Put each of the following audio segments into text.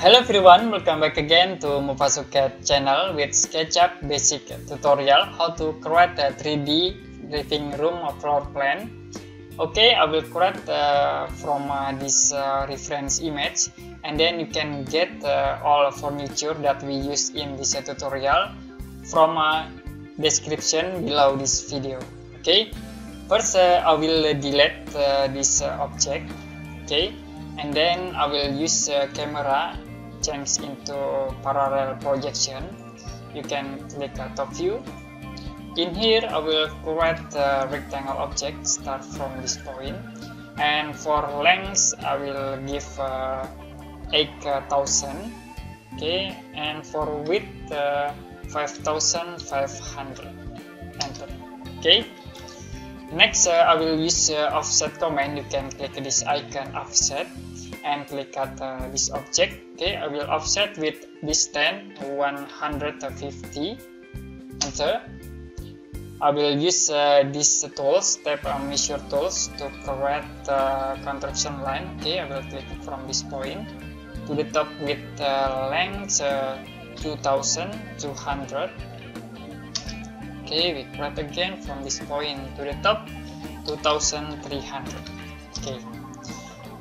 Hello everyone, welcome back again to Mufasuket channel with SketchUp basic tutorial how to create a 3D living room floor plan. Okay, I will create uh, from uh, this uh, reference image and then you can get uh, all furniture that we use in this tutorial from uh, description below this video. Okay, first uh, I will delete this object. Okay, and then I will use camera change into parallel projection. You can click a top view. In here I will create a rectangle object start from this point. And for length I will give uh, 8000 okay and for width uh, 5500 enter. Okay next uh, I will use uh, offset command. You can click this icon offset and click at uh, this object. Okay I will offset with distance 150 enter. I will use uh, these tools step and measure tools to create uh, construction line. Okay I will click from this point to the top with uh, length uh, 2200 okay we create again from this point to the top 2300 okay.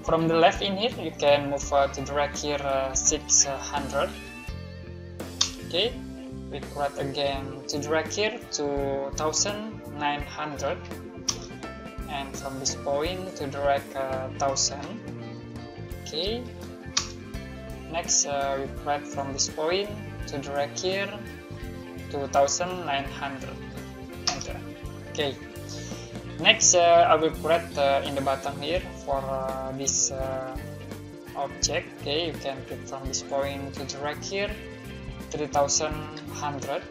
From the left in here you can move uh, to drag here uh, 600 okay we create again to drag here to 1900 and from this point to drag uh, 1000 okay. Next uh, we create from this point to drag here to 1900 enter okay. Next uh, I will create uh, in the bottom here for uh, this uh, object. Okay you can click from this point to drag here. 3100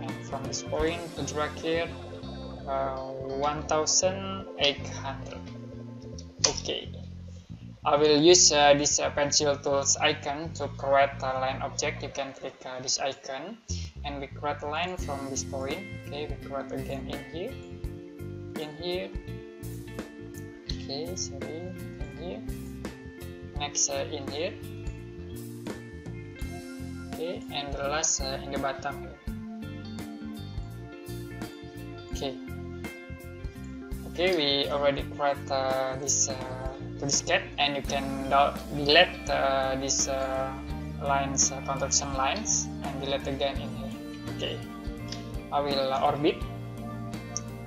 and from this point to drag here uh, 1800 okay. I will use uh, this pencil tools icon to create a line object. You can click this icon and we create line from this point. Okay we create again in here. In here. Okay sorry. In here. Next uh, in here. Okay and the last uh, in the bottom here. Okay. Okay we already create uh, this uh, this cat and you can delete uh, this uh, lines uh, construction lines and delete again in here okay. I will orbit.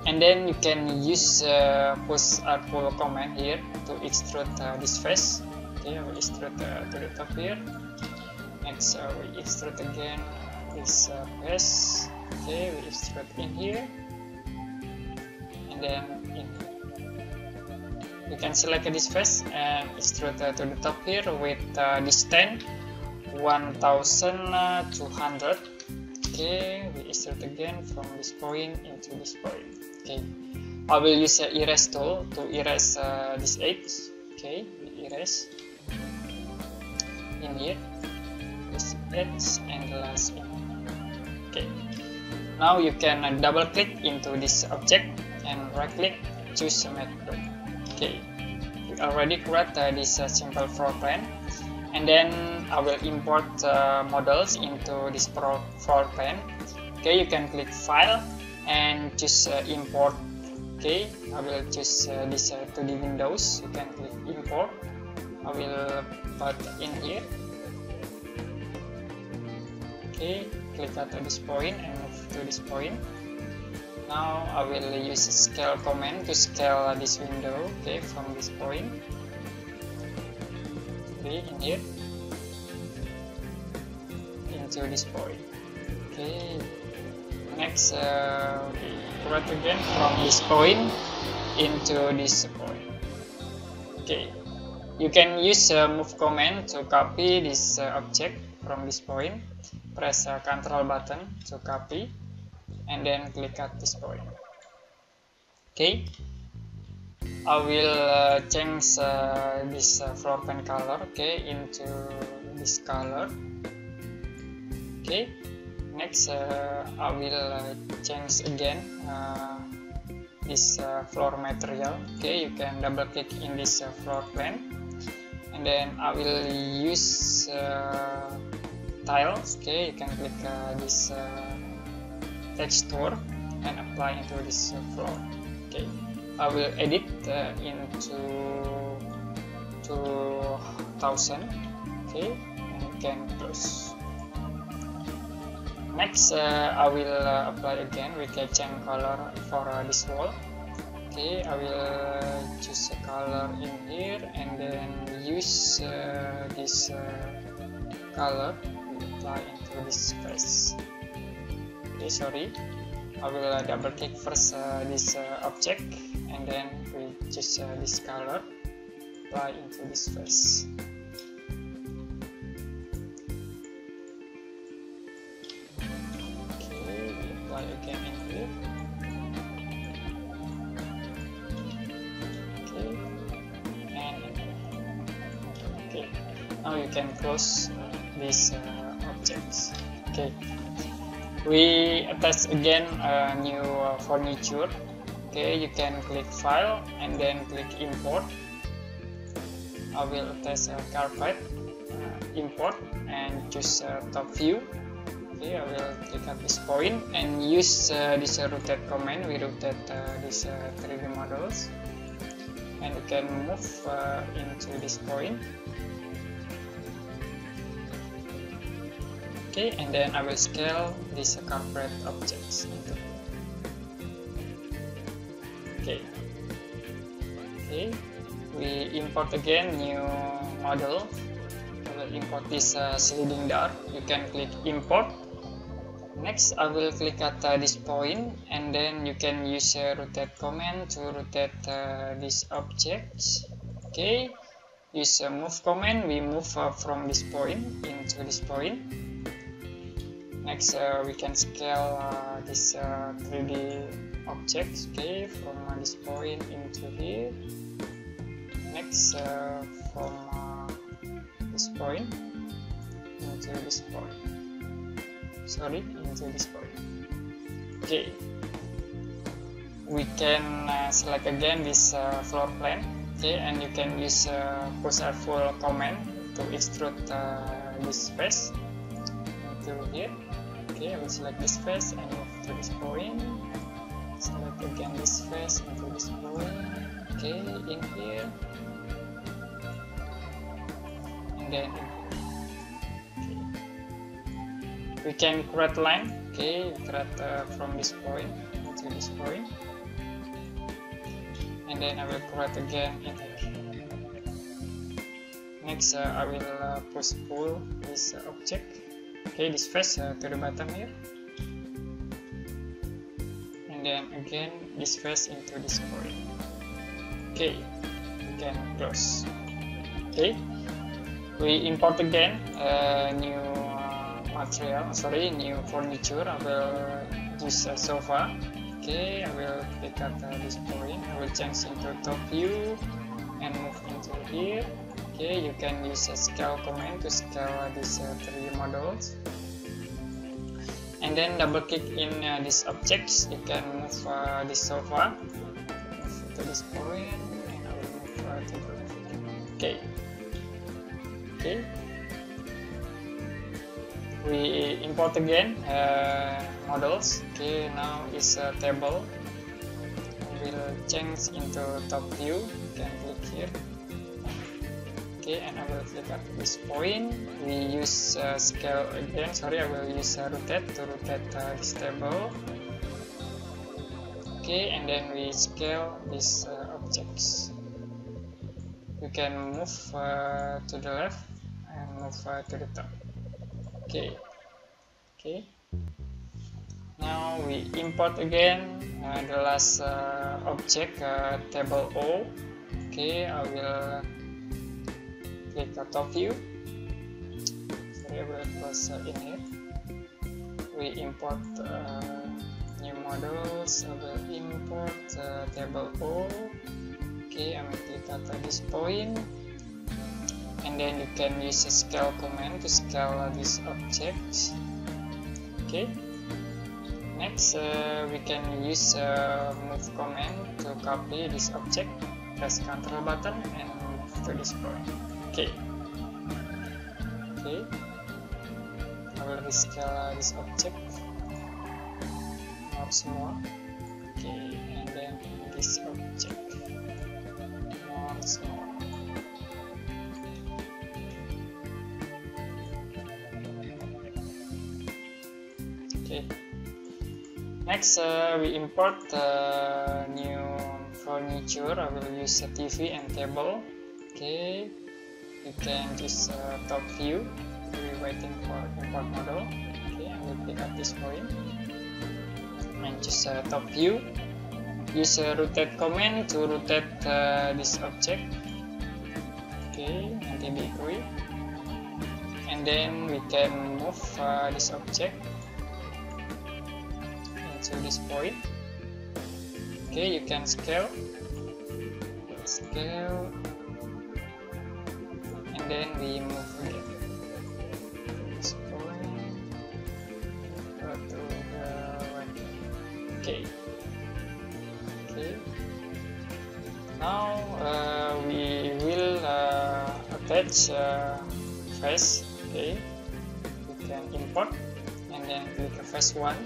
And then you can use uh, push or pull command here to extrude uh, this face. Okay we extrude uh, to the top here. Next uh, we extrude again this uh, face. Okay we extrude in here. And then in you can select this face and extrude uh, to the top here with uh, distance 1200 okay we extrude again from this point into this point okay. I will use a erase tool to erase uh, this edge okay we erase. In here. This edge and the last one. Okay. Now you can uh, double click into this object and right click choose a method. Okay. We already create uh, this uh, simple floor plan and then I will import uh, models into this floor plan. Okay you can click file and choose uh, import. Okay I will choose uh, this uh, 2D windows. You can click import. I will put in here. Okay click at this point and move to this point. Now I will use scale command to scale this window okay from this point. Okay in here into this point. Okay. Next uh, right again from this point into this point. Okay. You can use uh, move command to copy this uh, object from this point. Press uh, control button to copy and then click at this point. Okay. I will uh, change uh, this uh, floor plan color okay into this color okay next uh, I will uh, change again uh, this floor material. Okay you can double click in this floor plan. And then I will use uh, tiles. Okay you can click uh, this uh, texture and apply into this floor. Okay I will edit uh, into 2000 okay and can close next uh, I will uh, apply again with change color for uh, this wall. Okay I will choose a color in here and then use uh, this uh, color apply into this space. Okay sorry. I will uh, double click first uh, this uh, object and then we choose uh, this color apply into this face close uh, these uh, objects. Okay. We attach again a new uh, furniture. Okay you can click file and then click import. I will attach a carpet uh, import and choose uh, top view. Okay I will click at this point and use uh, this rotate command. We rotate these 3d uh, models. And you can move into this point okay and then I will scale these carpet objects into okay okay we import again new model. I will import this uh, sliding door. You can click import. Next I will click at uh, this point and then you can use a rotate command to rotate uh, these objects. Okay use a move command. We move uh, from this point into this point next uh, we can scale uh, this 3d object objects okay from uh, this point into here. Next uh, from this point into this point. Sorry into this point. Okay. We can select again this floor plan okay and you can use push a full command to extrude this space into here okay I will select this face and move to this point select again this face into this point okay in here. And then okay. we can create line. Okay create uh, from this point to this point. And then I will create again in here next uh, I will uh, push pull this object. okay this face uh, to the bottom here. And then again this face into this point okay we can close. Okay we import again uh, new uh, material sorry new furniture. I will use a sofa. Okay I will click at uh, this point. I will change into top view and move into here. Okay you can use a scale command to scale these uh, three models and then double click in uh, these objects. You can move uh, this sofa move to this point. And I will move uh, to okay. Okay. We import again uh, models. Okay now is a table. We'll change into top view. You can click here okay and I will click at this point. We use uh, scale again. Sorry I will use uh, rotate to rotate uh, this table. Okay and then we scale these uh, objects. You can move uh, to the left and move uh, to the top. Okay okay now we import again the last object table O. Okay I will the top view. Variable uh, in here we import uh, new models I will import uh, table O. Okay I'm click at this point. And then you can use a scale command to scale uh, this object. Okay next uh, we can use a move command to copy this object. Press ctrl button and move to this point okay okay I will rescale this object more small okay and then this object more small okay next uh, we import the new furniture. I will use a TV and table. Okay you can use uh, top view. We're waiting for import model. Okay I will pick up this point. And just uh, top view. Use a rotate command to rotate uh, this object. Okay nanti agree and then we can move uh, this object into this point. Okay you can scale. Scale then we move to the okay. Okay. Now uh, we will uh, attach uh, face okay. We can import and then click face one.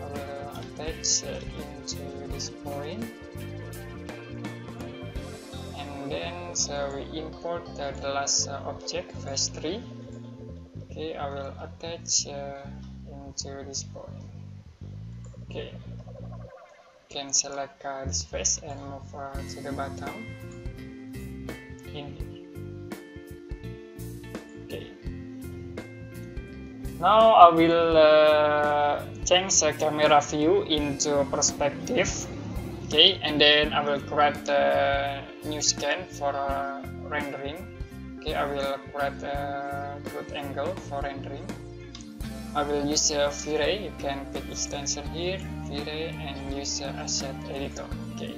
I will attach uh, into this point so we import the last uh, object face 3 okay I will attach uh, into this point. Okay. Can select uh, this face and move uh, to the bottom. In. Okay. Now I will uh, change the camera view into perspective okay and then I will create a new scan for uh, rendering. Okay I will create a good angle for rendering. I will use a V-Ray. You can pick extension here V-Ray and use a asset editor. Okay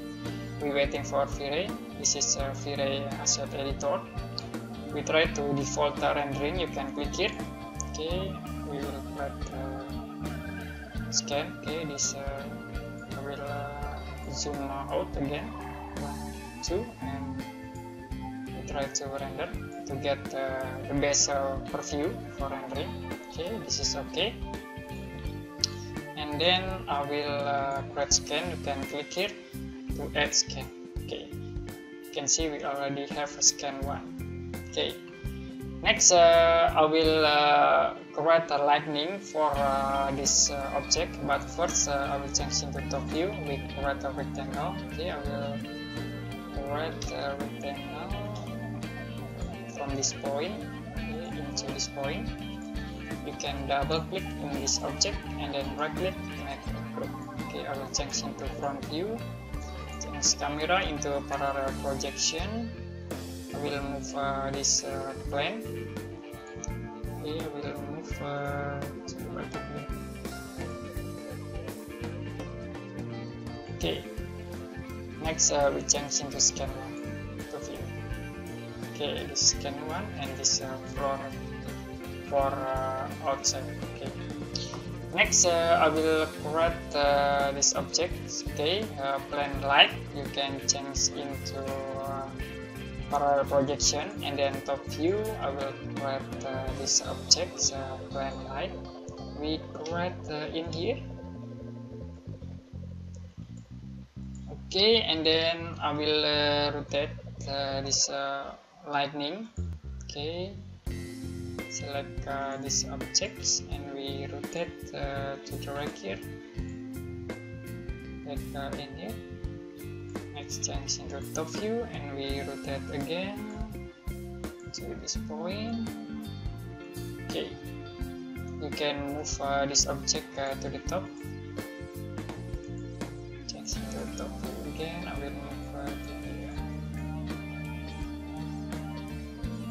we waiting for V-Ray. This is a V-Ray asset editor. We try to default the rendering. You can click here. Okay we will create uh, scan. Okay this uh, I will uh, zoom out again. One two and we try to render to get uh, the best uh, preview for rendering. Okay this is okay. And then I will uh, create scan. You can click here to add scan. Okay you can see we already have a scan one. Okay next uh, I will uh, create a lightning for uh, this uh, object but first uh, I will change into top view we create a rectangle okay I will create a rectangle from this point okay, into this point. You can double click in this object and then right click make a group okay I will change into front view change camera into parallel projection. I will move uh, this uh, plane. Okay I will move uh, to the okay next uh, we change into scan to view. Okay this scan one and this uh, floor for uh, outside. Okay next uh, I will create uh, this object okay uh, plane light. You can change into uh, parallel projection and then top view. I will create uh, this object uh, plane light. We create uh, in here okay and then I will uh, rotate uh, this uh, lightning. Okay. Select uh, these objects and we rotate uh, to the right here. Like uh, in here. Next change into top view and we rotate again to this point. Okay. You can move uh, this object uh, to the top. Change into top view I will move uh, to here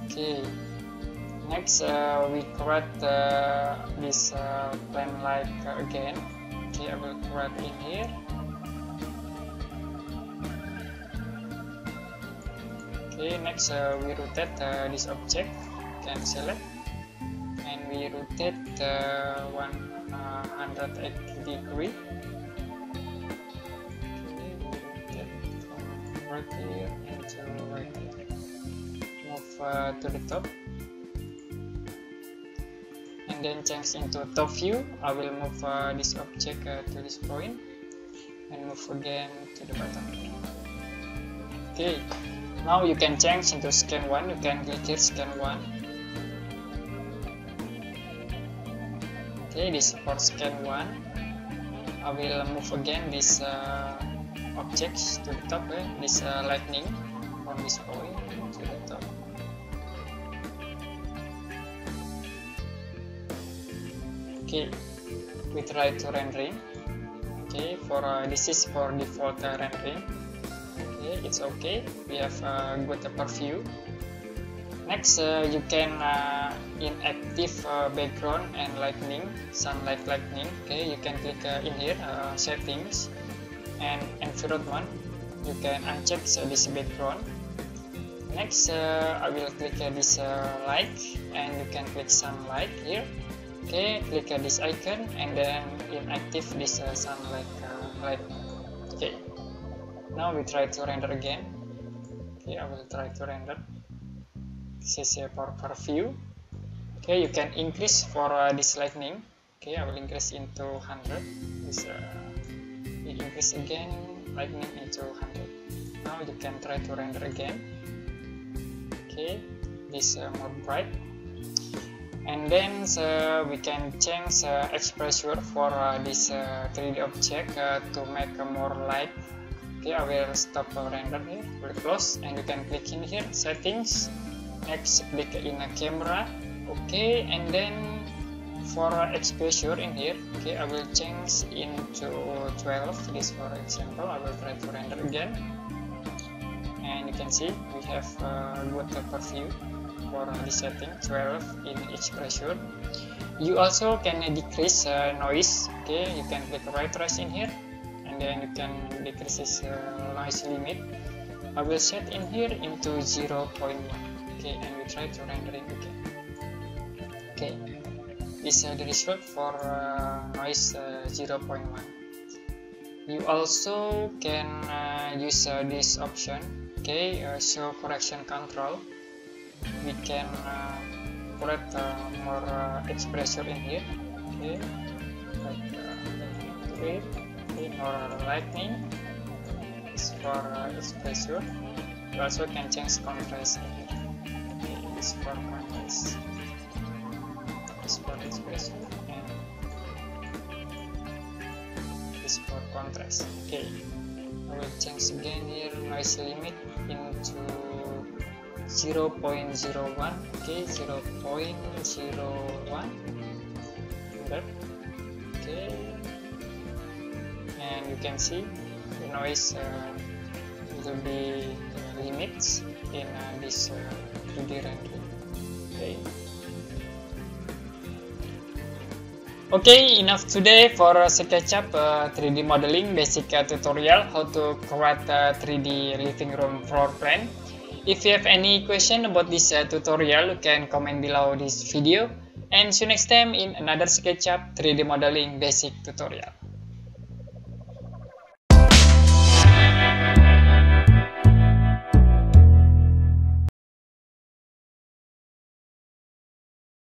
okay next uh, we create uh, this uh, plane like uh, again. Okay I will create in here. Okay next uh, we rotate uh, this object. Can select. And we rotate uh, 180 degree here right move uh, to the top. And then change into top view I will move uh, this object uh, to this point. And move again to the bottom. Okay. Now you can change into scan 1 you can click here scan 1 okay this for scan 1 I will move again this uh, objects to the top eh? this uh, lightning from this point to the top. Okay we try to rendering. Okay for uh, this is for default uh, rendering. Okay it's okay. We have a good preview next uh, you can uh, inactive uh, background and lightning sunlight lightning. Okay you can click uh, in here uh, settings and environment you can uncheck this background next I will click this light and you can click sunlight here. Okay click uh, this icon and then inactive this uh, sunlight uh, light okay. Now we try to render again. Okay I will try to render. This is a for view okay you can increase for uh, this lightning. Okay I will increase into 100 this uh, increase again lightning into 100 now you can try to render again. Okay this uh, more bright. And then uh, we can change uh, exposure for uh, this 3d uh, object uh, to make more light. Okay i will stop render here will close and you can click in here settings next click in a camera. Okay and then for exposure in here okay i will change into 12 this for example i will try to render again. And you can see we have uh, good preview for the setting 12 in each pressure. You also can decrease uh, noise okay you can click right trace in here and then you can decrease this uh, noise limit. I will set in here into 0.1 okay and we try to rendering again. Okay is uh, the result for uh, noise uh, 0.1 you also can uh, use this option okay show correction control. We can uh, put uh, more uh, expression in here okay like uh, okay or lightning is for uh, expression you also can change contrast in here okay this for contrast for expression and this for contrast okay I will change again here noise limit into 0.01 okay 0.01 okay and you can see the noise uh, will be limits in uh, this uh, 2D rendering okay Okay, enough today for uh, SketchUp uh, 3D modeling basic uh, tutorial how to create a 3D living room floor plan. If you have any question about this uh, tutorial, you can comment below this video. And see you next time in another SketchUp 3D modeling basic tutorial.